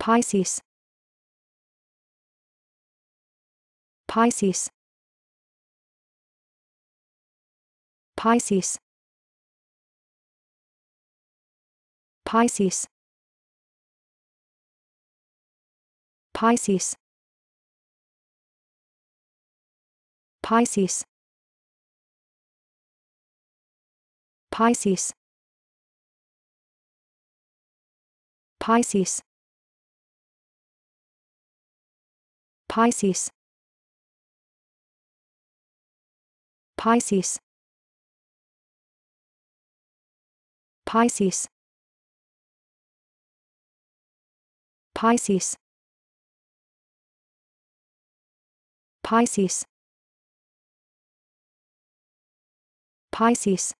Pisces. Pisces. Pisces. Pisces. Pisces. Pisces. Pisces. Pisces Pisces. Pisces. Pisces. Pisces. Pisces. Pisces